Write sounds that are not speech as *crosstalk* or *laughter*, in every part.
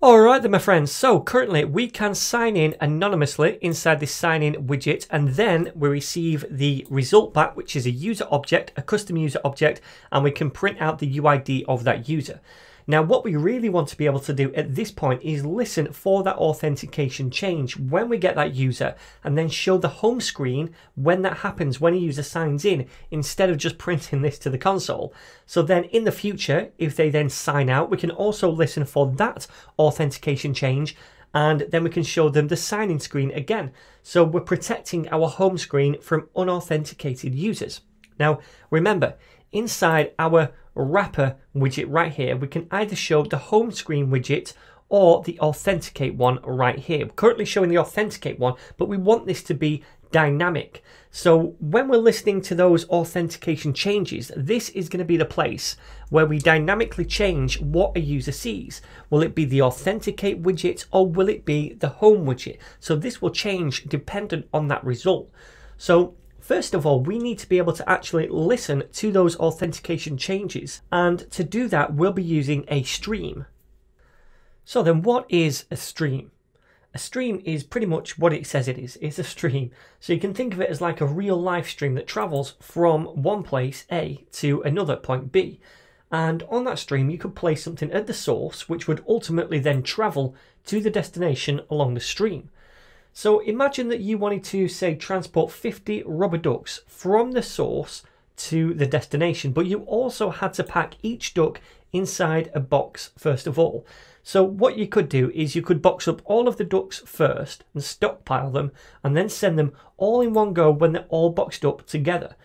Alright then my friends, so currently we can sign in anonymously inside this sign in widget and then we receive the result back which is a user object, a custom user object and we can print out the UID of that user. Now what we really want to be able to do at this point is listen for that authentication change when we get that user and then show the home screen when that happens, when a user signs in, instead of just *laughs* printing this to the console. So then in the future, if they then sign out, we can also listen for that authentication change and then we can show them the sign-in screen again. So we're protecting our home screen from unauthenticated users. Now remember, inside our wrapper widget right here, we can either show the home screen widget or the authenticate one right here. We're currently showing the authenticate one, but we want this to be dynamic. So when we're listening to those authentication changes, this is going to be the place where we dynamically change what a user sees. Will it be the authenticate widget or will it be the home widget? So this will change dependent on that result. So First of all, we need to be able to actually listen to those authentication changes. And to do that, we'll be using a stream. So then what is a stream? A stream is pretty much what it says it is. It's a stream. So you can think of it as like a real live stream that travels from one place A to another point B. And on that stream, you could place something at the source, which would ultimately then travel to the destination along the stream. So imagine that you wanted to, say, transport 50 rubber ducks from the source to the destination, but you also had to pack each duck inside a box first of all. So what you could do is you could box up all of the ducks first and stockpile them and then send them all in one go when they're all boxed up together.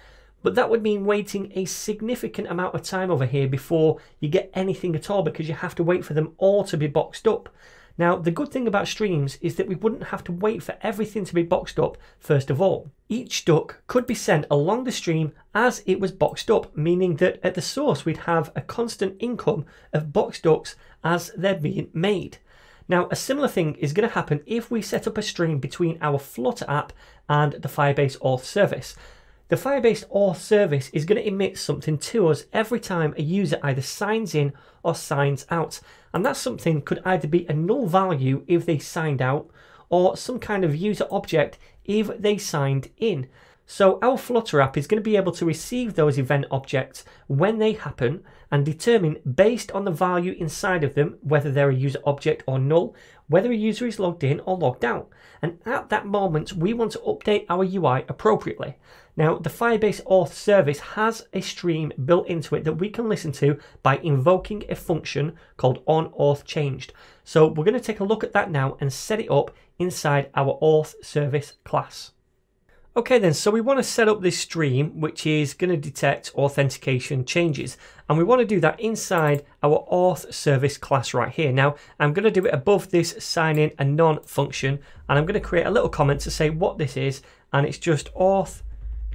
But that would mean waiting a significant amount of time over here before you get anything at all because you have to wait for them all to be boxed up. Now, the good thing about streams is that we wouldn't have to wait for everything to be boxed up first of all. Each duck could be sent along the stream as it was boxed up, meaning that at the source we'd have a constant income of boxed ducks as they're being made. Now, a similar thing is going to happen if we set up a stream between our Flutter app and the Firebase Auth service. The Firebase Auth service is going to emit something to us every time a user either signs in or signs out. And that something could either be a null value if they signed out or some kind of user object if they signed in. So our Flutter app is going to be able to receive those event objects when they happen and determine based on the value inside of them whether they're a user object or null, whether a user is logged in or logged out. And at that moment, we want to update our UI appropriately. Now, the Firebase Auth service has a stream built into it that we can listen to by invoking a function called onAuthChanged. So we're going to take a look at that now and set it up inside our auth service class. Okay then, so we want to set up this stream which is going to detect authentication changes and we want to do that inside our auth service class right here. Now I'm going to do it above this sign in anon function and I'm going to create a little comment to say what this is and it's just auth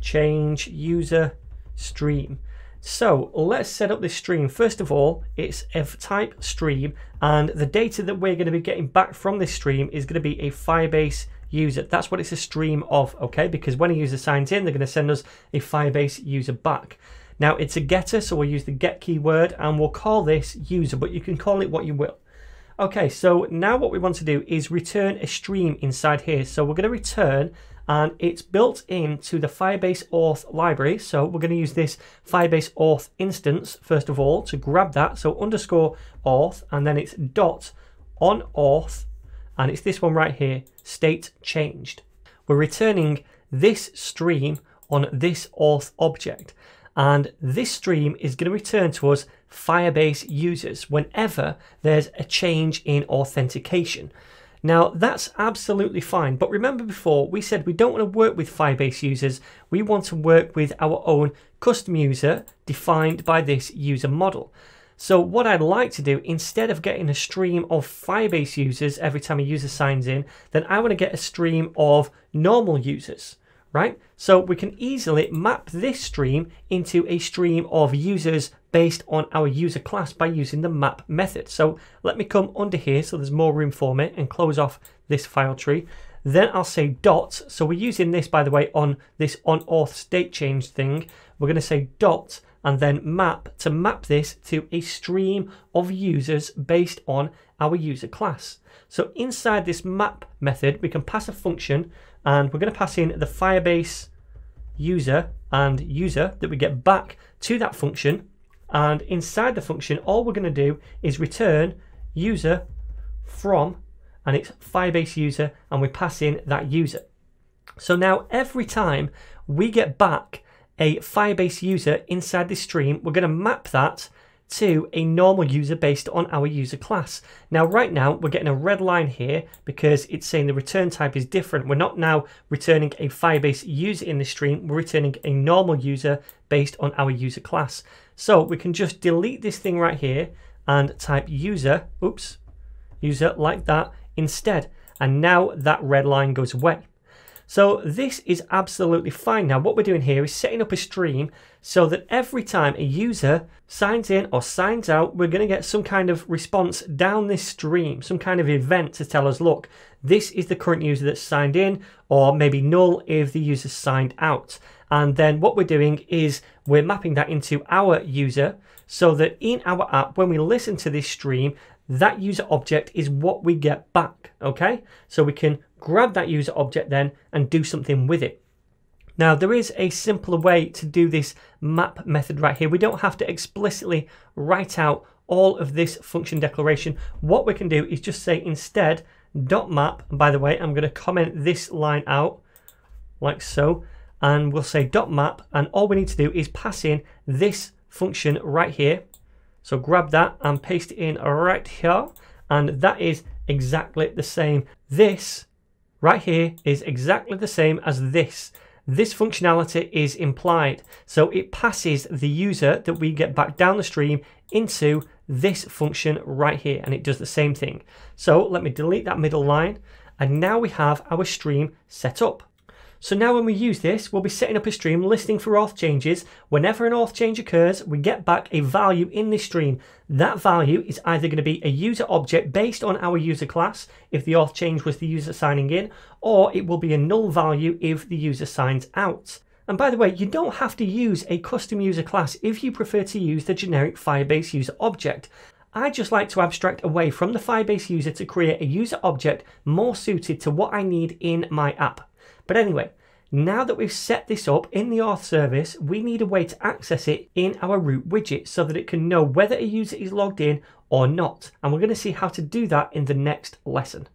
change user stream. So let's set up this stream. First of all, it's a type stream and the data that we're going to be getting back from this stream is going to be a Firebase user. That's what it's a stream of, okay? Because when a user signs in, they're going to send us a Firebase user back. Now it's a getter, so we'll use the get keyword and we'll call this user, but you can call it what you will. Okay, so now what we want to do is return a stream inside here. So we're going to return and it's built into the Firebase Auth library. So we're going to use this Firebase Auth instance first of all to grab that. So underscore auth and then it's dot on auth and it's this one right here, state changed. We're returning this stream on this auth object and this stream is going to return to us Firebase users whenever there's a change in authentication. Now that's absolutely fine, but remember before we said we don't want to work with Firebase users, we want to work with our own custom user defined by this user model. So what I'd like to do, instead of getting a stream of Firebase users every time a user signs in, then I want to get a stream of normal users, right? So we can easily map this stream into a stream of users based on our user class by using the map method. So let me come under here so there's more room for me and close off this file tree. Then I'll say dot. So we're using this, by the way, on this on auth state change thing. we're going to say dot and then map to map this to a stream of users based on our user class. So inside this map method, we can pass a function and we're going to pass in the Firebase user and user that we get back to that function. And inside the function, all we're going to do is return user from, and it's Firebase user, and we pass in that user. So now every time we get back a Firebase user inside this stream, we're going to map that to a normal user based on our user class. Now, right now, we're getting a red line here because it's saying the return type is different. We're not now returning a Firebase user in the stream, we're returning a normal user based on our user class. So we can just delete this thing right here and type user, oops, user like that instead. And now that red line goes away. So this is absolutely fine. Now what we're doing here is setting up a stream so that every time a user signs in or signs out, we're going to get some kind of response down this stream, some kind of event to tell us, look, this is the current user that's signed in, or maybe null if the user signed out. And then what we're doing is we're mapping that into our user so that in our app, when we listen to this stream, that user object is what we get back, okay? So we can grab that user object then and do something with it. Now there is a simpler way to do this map method right here. We don't have to explicitly write out all of this function declaration. What we can do is just say instead dot map. And by the way, I'm going to comment this line out like so. And we'll say dot map. And all we need to do is pass in this function right here. So grab that and paste it in right here. And that is exactly the same. This right here is exactly the same as this. This functionality is implied. So it passes the user that we get back down the stream into this function right here and it does the same thing. So let me delete that middle line and now we have our stream set up. So now when we use this, we'll be setting up a stream listening for auth changes. Whenever an auth change occurs, we get back a value in this stream. That value is either going to be a user object based on our user class, if the auth change was the user signing in, or it will be a null value if the user signs out. And by the way, you don't have to use a custom user class if you prefer to use the generic Firebase user object. I just like to abstract away from the Firebase user to create a user object more suited to what I need in my app. But anyway, now that we've set this up in the auth service, we need a way to access it in our root widget so that it can know whether a user is logged in or not. And we're going to see how to do that in the next lesson.